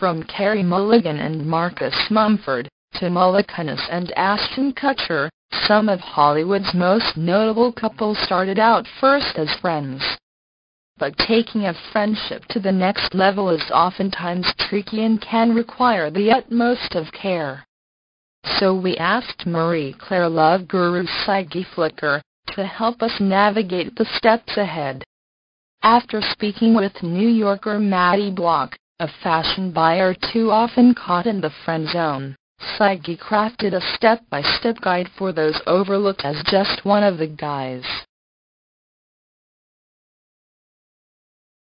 From Carey Mulligan and Marcus Mumford, to Mila Kunis and Ashton Kutcher, some of Hollywood's most notable couples started out first as friends. But taking a friendship to the next level is oftentimes tricky and can require the utmost of care. So we asked Marie Claire Love Guru Saigi Flicker to help us navigate the steps ahead. After speaking with New Yorker Maddie Block, a fashion buyer too often caught in the friend zone, Saigi crafted a step-by-step guide for those overlooked as just one of the guys.